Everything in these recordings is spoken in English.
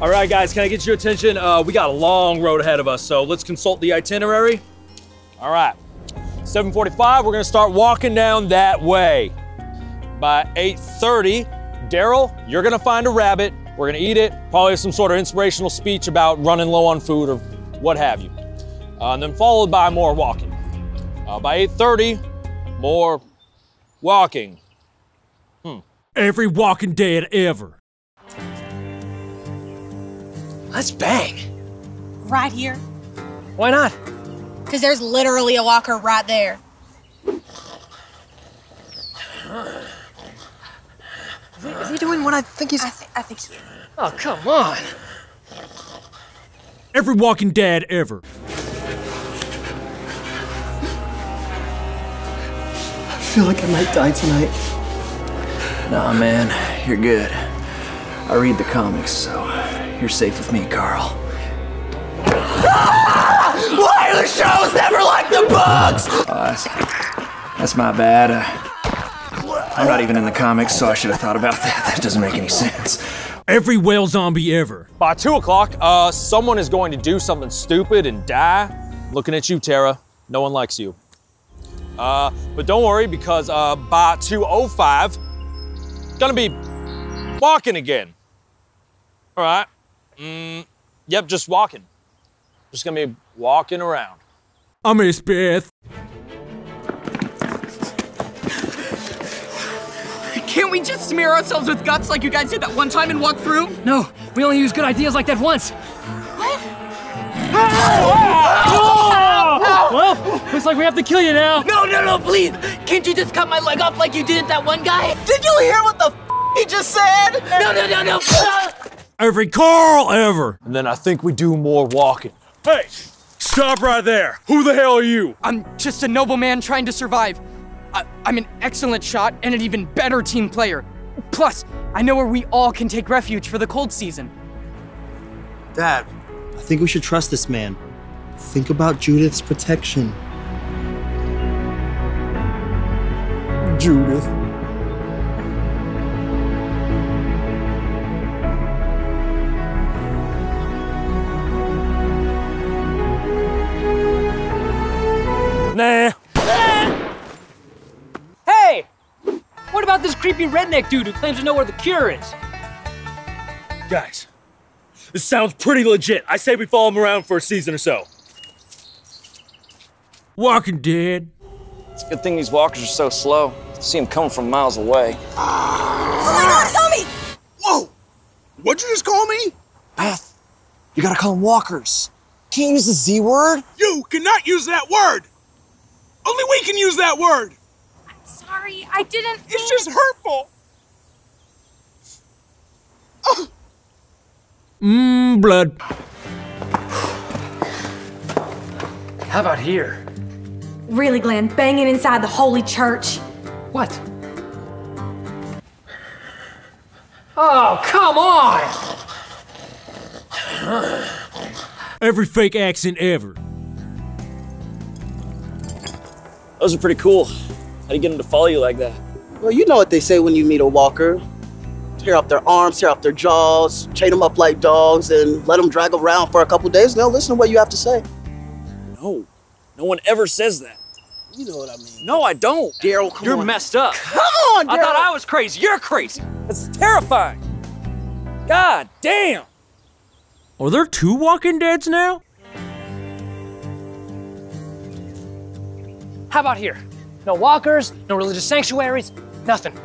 All right, guys, can I get your attention? Uh, we got a long road ahead of us, so let's consult the itinerary. All right, 7:45. We're gonna start walking down that way. By 8:30, Daryl, you're gonna find a rabbit. We're gonna eat it. Probably some sort of inspirational speech about running low on food or what have you. Uh, and then followed by more walking. Uh, by 8:30, more walking. Every Walking Dead ever. Let's bang. Right here. Why not? Because there's literally a walker right there. Is he, is he doing what I think he's? I, th- I think he is. Oh, come on. Every Walking Dead ever. I feel like I might die tonight. Nah, man, you're good. I read the comics, so you're safe with me, Carl. Why are the shows never like the books? Oh, that's, that's my bad. Uh, I'm not even in the comics, so I should have thought about that. That doesn't make any sense. Every whale zombie ever. By two o'clock, uh, someone is going to do something stupid and die. Looking at you, Tara. No one likes you. Uh, but don't worry because uh, by 2:05, gonna be walking again. All right. Mm, yep, just walking. Just gonna be walking around. I miss Beth. Can't we just smear ourselves with guts like you guys did that one time and walk through? No, we only use good ideas like that once. What? Well, looks like we have to kill you now. No, no, no, please! Can't you just cut my leg off like you did that one guy? Did you hear what the f- he just said? No, no, no, no! Every Carl ever. And then I think we do more walking. Hey, stop right there. Who the hell are you? I'm just a nobleman trying to survive. I, I'm an excellent shot and an even better team player. Plus, I know where we all can take refuge for the cold season. Dad, I think we should trust this man. Think about Judith's protection. Judith. What about this creepy redneck dude who claims to know where the cure is? Guys, this sounds pretty legit. I say we follow him around for a season or so. Walking Dead. It's a good thing these walkers are so slow. See them coming from miles away. Oh my god, zombie! Whoa! What'd you just call me? Beth, you gotta call them walkers. Can't use the Z word. You cannot use that word! Only we can use that word! Sorry, I didn't. It's just hurtful! Mmm, blood. How about here? Really, Glenn, banging inside the holy church. What? Oh, come on! Every fake accent ever. Those are pretty cool. How do you get them to follow you like that? Well, you know what they say when you meet a walker. Tear off their arms, tear off their jaws, chain them up like dogs, and let them drag around for a couple days, and they'll listen to what you have to say. No. No one ever says that. You know what I mean. No, I don't. Daryl, come You're on. messed up. Come on, Daryl. I thought I was crazy. You're crazy. That's terrifying. God damn. Are there two Walking Deads now? How about here? No walkers, no religious sanctuaries, nothing.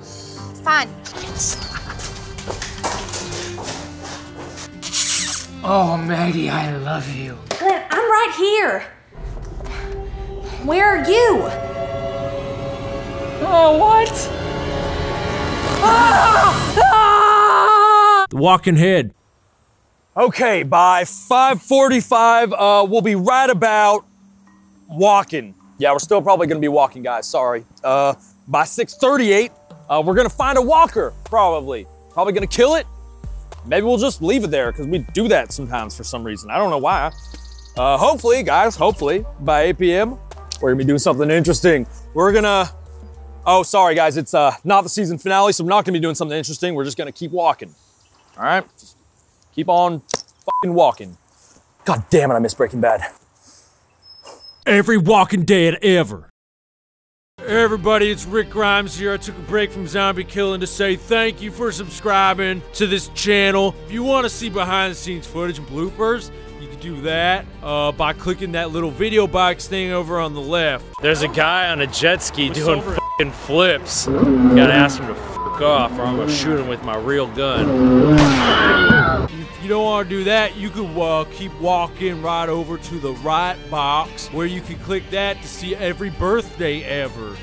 It's fine. Oh, Maggie, I love you. Glenn, I'm right here. Where are you? Oh, what? The Walking Head. Okay, by 5:45, uh, we'll be right about walking. Yeah, we're still probably gonna be walking, guys. Sorry. Uh, by 6:38, uh, we're gonna find a walker. Probably. Probably gonna kill it. Maybe we'll just leave it there because we do that sometimes for some reason. I don't know why. Uh, hopefully, guys. Hopefully, by 8 p.m., we're gonna be doing something interesting. We're gonna. Oh, sorry, guys. It's uh, not the season finale, so we're not gonna be doing something interesting. We're just gonna keep walking. All right, just keep on fucking walking. God damn it, I miss Breaking Bad. Every Walking Dead ever. Everybody, it's Rick Grimes here. I took a break from zombie killing to say thank you for subscribing to this channel. If you want to see behind the scenes footage and bloopers, you can do that uh, by clicking that little video box thing over on the left. There's a guy on a jet ski doing fucking flips. Gotta ask him to fuck off or I'm gonna shoot him with my real gun. If you don't want to do that, you could uh, keep walking right over to the right box where you can click that to see every birthday ever.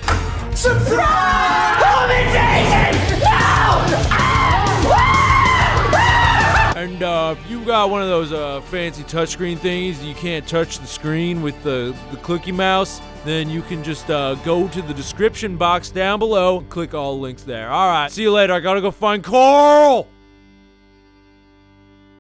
And uh, if you got one of those uh, fancy touchscreen things, you can't touch the screen with the, the clicky mouse, then you can just uh, go to the description box down below and click all links there. All right, see you later. I gotta go find Carl.